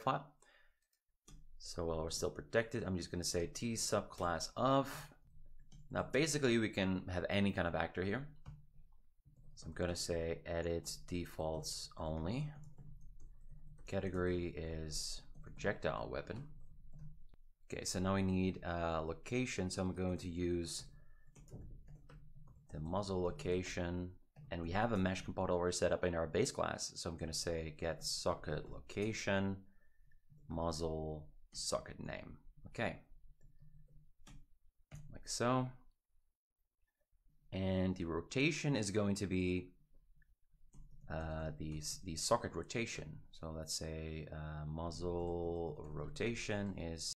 file. So while we're still protected, I'm just going to say t subclass of. Now basically we can have any kind of actor here. So I'm going to say edit defaults only. Category is projectile weapon. Okay, so now we need a location. So I'm going to use the muzzle location and we have a mesh component already set up in our base class. So I'm going to say get socket location, muzzle socket name. Okay, like so. And the rotation is going to be uh, the, the socket rotation. So let's say uh, muzzle rotation is